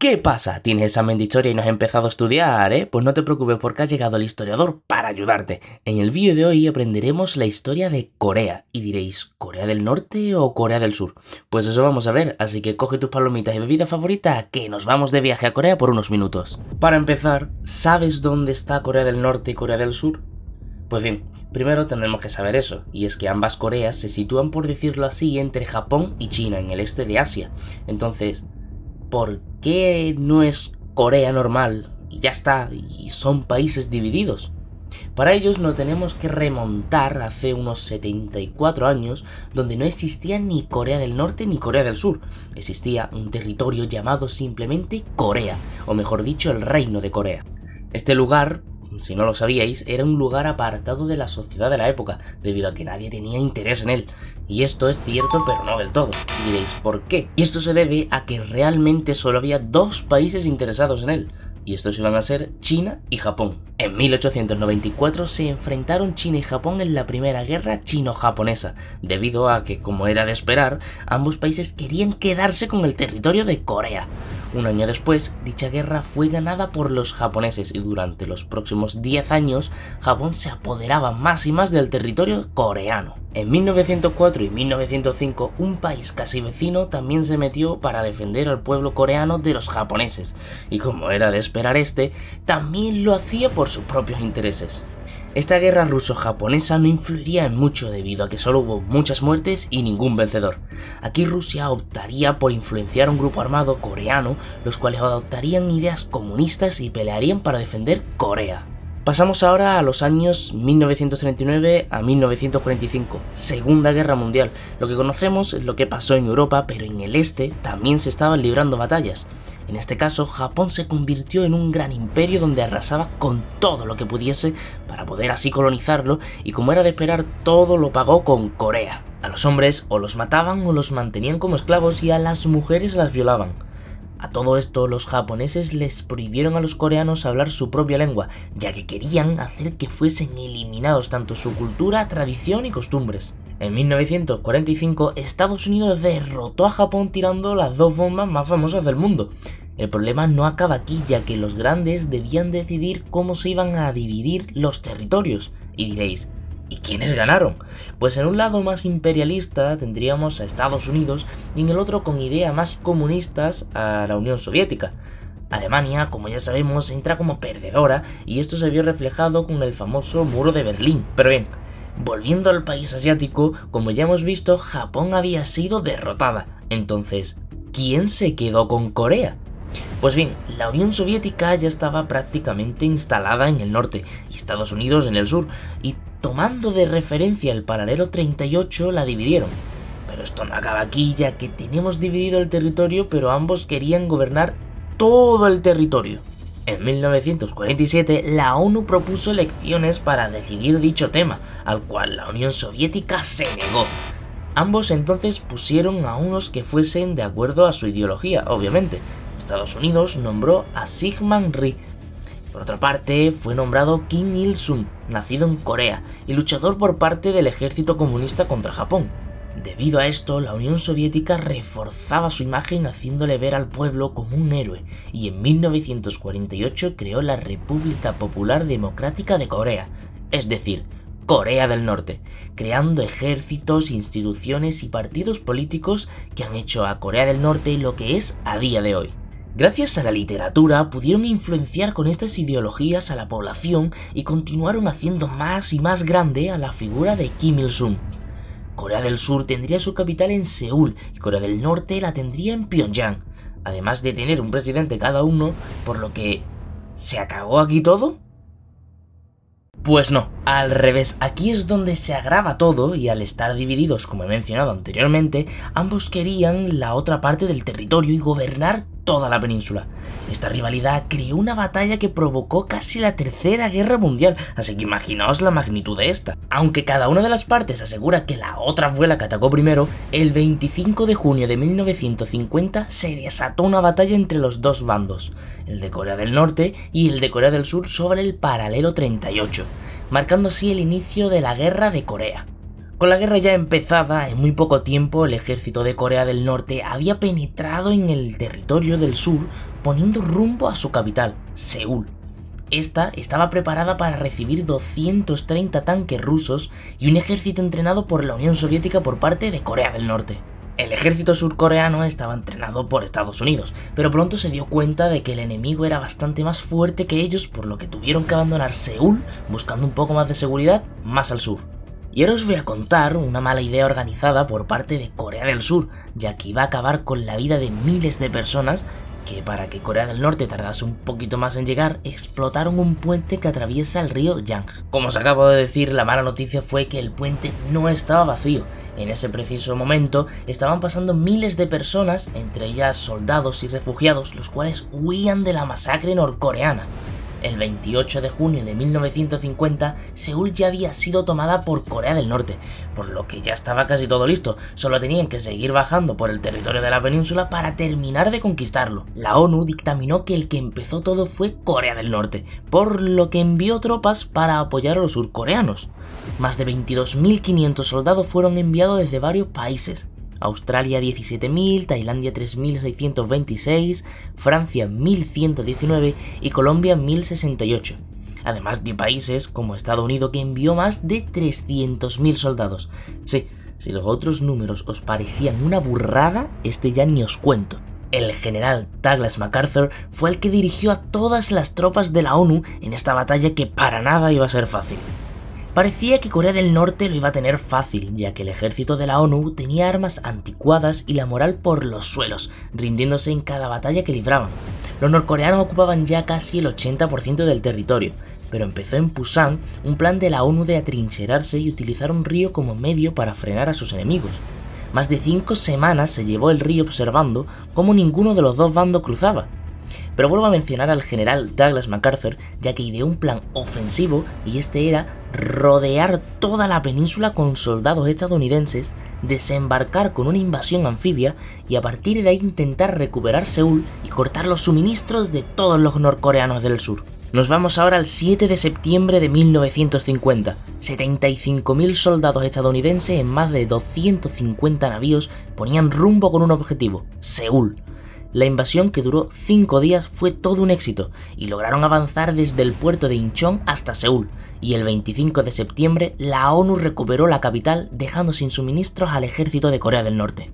¿Qué pasa? ¿Tienes examen de historia y no has empezado a estudiar, eh? Pues no te preocupes porque ha llegado el historiador para ayudarte. En el vídeo de hoy aprenderemos la historia de Corea. Y diréis, ¿Corea del Norte o Corea del Sur? Pues eso vamos a ver, así que coge tus palomitas y bebida favorita que nos vamos de viaje a Corea por unos minutos. Para empezar, ¿sabes dónde está Corea del Norte y Corea del Sur? Pues bien, primero tendremos que saber eso, y es que ambas Coreas se sitúan, por decirlo así, entre Japón y China, en el este de Asia. Entonces, ¿por qué no es Corea normal y ya está, y son países divididos? Para ellos nos tenemos que remontar hace unos 74 años, donde no existía ni Corea del Norte ni Corea del Sur. Existía un territorio llamado simplemente Corea, o mejor dicho, el Reino de Corea. Este lugar si no lo sabíais, era un lugar apartado de la sociedad de la época, debido a que nadie tenía interés en él. Y esto es cierto, pero no del todo. diréis, ¿por qué? Y esto se debe a que realmente solo había dos países interesados en él, y estos iban a ser China y Japón. En 1894 se enfrentaron China y Japón en la primera guerra chino-japonesa, debido a que, como era de esperar, ambos países querían quedarse con el territorio de Corea. Un año después, dicha guerra fue ganada por los japoneses y durante los próximos 10 años, Japón se apoderaba más y más del territorio coreano. En 1904 y 1905, un país casi vecino también se metió para defender al pueblo coreano de los japoneses, y como era de esperar este, también lo hacía por sus propios intereses. Esta guerra ruso-japonesa no influiría en mucho debido a que solo hubo muchas muertes y ningún vencedor. Aquí Rusia optaría por influenciar a un grupo armado coreano, los cuales adoptarían ideas comunistas y pelearían para defender Corea. Pasamos ahora a los años 1939 a 1945, Segunda Guerra Mundial. Lo que conocemos es lo que pasó en Europa, pero en el este también se estaban librando batallas. En este caso, Japón se convirtió en un gran imperio donde arrasaba con todo lo que pudiese para poder así colonizarlo y como era de esperar, todo lo pagó con Corea. A los hombres o los mataban o los mantenían como esclavos y a las mujeres las violaban. A todo esto, los japoneses les prohibieron a los coreanos hablar su propia lengua, ya que querían hacer que fuesen eliminados tanto su cultura, tradición y costumbres. En 1945, Estados Unidos derrotó a Japón tirando las dos bombas más famosas del mundo, el problema no acaba aquí, ya que los grandes debían decidir cómo se iban a dividir los territorios. Y diréis, ¿y quiénes ganaron? Pues en un lado más imperialista tendríamos a Estados Unidos y en el otro con ideas más comunistas a la Unión Soviética. Alemania, como ya sabemos, entra como perdedora y esto se vio reflejado con el famoso muro de Berlín. Pero bien, volviendo al país asiático, como ya hemos visto, Japón había sido derrotada. Entonces, ¿quién se quedó con Corea? Pues bien, la Unión Soviética ya estaba prácticamente instalada en el norte y Estados Unidos en el sur, y tomando de referencia el paralelo 38 la dividieron. Pero esto no acaba aquí ya que tenemos dividido el territorio pero ambos querían gobernar todo el territorio. En 1947 la ONU propuso elecciones para decidir dicho tema, al cual la Unión Soviética se negó. Ambos entonces pusieron a unos que fuesen de acuerdo a su ideología, obviamente, Estados Unidos nombró a Sigmund Rhee. Por otra parte, fue nombrado Kim Il-sung, nacido en Corea y luchador por parte del ejército comunista contra Japón. Debido a esto, la Unión Soviética reforzaba su imagen haciéndole ver al pueblo como un héroe y en 1948 creó la República Popular Democrática de Corea, es decir, Corea del Norte, creando ejércitos, instituciones y partidos políticos que han hecho a Corea del Norte lo que es a día de hoy. Gracias a la literatura pudieron influenciar con estas ideologías a la población y continuaron haciendo más y más grande a la figura de Kim Il-sung. Corea del Sur tendría su capital en Seúl y Corea del Norte la tendría en Pyongyang, además de tener un presidente cada uno, por lo que... ¿Se acabó aquí todo? Pues no, al revés, aquí es donde se agrava todo y al estar divididos, como he mencionado anteriormente, ambos querían la otra parte del territorio y gobernar toda la península. Esta rivalidad creó una batalla que provocó casi la tercera guerra mundial, así que imaginaos la magnitud de esta. Aunque cada una de las partes asegura que la otra fue la que atacó primero, el 25 de junio de 1950 se desató una batalla entre los dos bandos, el de Corea del Norte y el de Corea del Sur sobre el paralelo 38, marcando así el inicio de la Guerra de Corea. Con la guerra ya empezada, en muy poco tiempo el ejército de Corea del Norte había penetrado en el territorio del sur poniendo rumbo a su capital, Seúl. Esta estaba preparada para recibir 230 tanques rusos y un ejército entrenado por la Unión Soviética por parte de Corea del Norte. El ejército surcoreano estaba entrenado por Estados Unidos, pero pronto se dio cuenta de que el enemigo era bastante más fuerte que ellos, por lo que tuvieron que abandonar Seúl buscando un poco más de seguridad más al sur. Y ahora os voy a contar una mala idea organizada por parte de Corea del Sur, ya que iba a acabar con la vida de miles de personas que para que Corea del Norte tardase un poquito más en llegar, explotaron un puente que atraviesa el río Yang. Como os acabo de decir, la mala noticia fue que el puente no estaba vacío. En ese preciso momento estaban pasando miles de personas, entre ellas soldados y refugiados, los cuales huían de la masacre norcoreana. El 28 de junio de 1950, Seúl ya había sido tomada por Corea del Norte, por lo que ya estaba casi todo listo, solo tenían que seguir bajando por el territorio de la península para terminar de conquistarlo. La ONU dictaminó que el que empezó todo fue Corea del Norte, por lo que envió tropas para apoyar a los surcoreanos. Más de 22.500 soldados fueron enviados desde varios países, Australia 17.000, Tailandia 3.626, Francia 1.119 y Colombia 1.068. Además de países como Estados Unidos que envió más de 300.000 soldados. Sí, si los otros números os parecían una burrada, este ya ni os cuento. El general Douglas MacArthur fue el que dirigió a todas las tropas de la ONU en esta batalla que para nada iba a ser fácil. Parecía que Corea del Norte lo iba a tener fácil, ya que el ejército de la ONU tenía armas anticuadas y la moral por los suelos, rindiéndose en cada batalla que libraban. Los norcoreanos ocupaban ya casi el 80% del territorio, pero empezó en Pusan un plan de la ONU de atrincherarse y utilizar un río como medio para frenar a sus enemigos. Más de cinco semanas se llevó el río observando cómo ninguno de los dos bandos cruzaba, pero vuelvo a mencionar al general Douglas MacArthur, ya que ideó un plan ofensivo y este era rodear toda la península con soldados estadounidenses, desembarcar con una invasión anfibia y a partir de ahí intentar recuperar Seúl y cortar los suministros de todos los norcoreanos del sur. Nos vamos ahora al 7 de septiembre de 1950. 75.000 soldados estadounidenses en más de 250 navíos ponían rumbo con un objetivo, Seúl. La invasión, que duró 5 días, fue todo un éxito y lograron avanzar desde el puerto de Incheon hasta Seúl, y el 25 de septiembre la ONU recuperó la capital dejando sin suministros al ejército de Corea del Norte.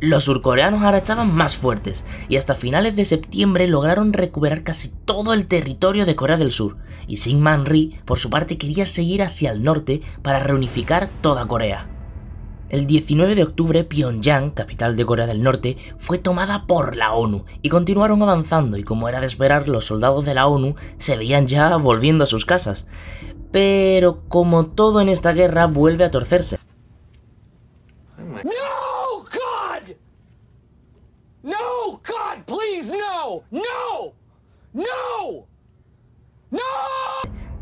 Los surcoreanos ahora más fuertes y hasta finales de septiembre lograron recuperar casi todo el territorio de Corea del Sur, y Shin Man-ri por su parte quería seguir hacia el norte para reunificar toda Corea. El 19 de octubre, Pyongyang, capital de Corea del Norte, fue tomada por la ONU y continuaron avanzando y como era de esperar, los soldados de la ONU se veían ya volviendo a sus casas. Pero como todo en esta guerra vuelve a torcerse. No, God! No, God, please, no. No. No. No.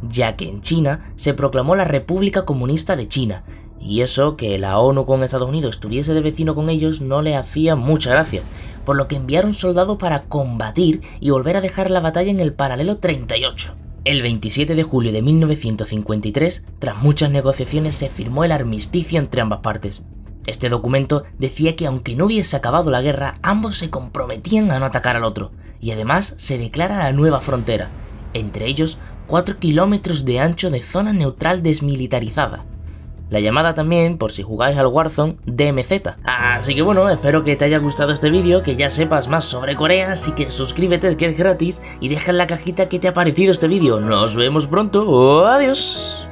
Ya que en China se proclamó la República Comunista de China y eso que la ONU con Estados Unidos estuviese de vecino con ellos no le hacía mucha gracia, por lo que enviaron soldados para combatir y volver a dejar la batalla en el paralelo 38. El 27 de julio de 1953, tras muchas negociaciones, se firmó el armisticio entre ambas partes. Este documento decía que aunque no hubiese acabado la guerra, ambos se comprometían a no atacar al otro, y además se declara la nueva frontera, entre ellos 4 kilómetros de ancho de zona neutral desmilitarizada, la llamada también, por si jugáis al Warzone, DMZ. Así que bueno, espero que te haya gustado este vídeo, que ya sepas más sobre Corea, así que suscríbete que es gratis y deja en la cajita que te ha parecido este vídeo. Nos vemos pronto, adiós.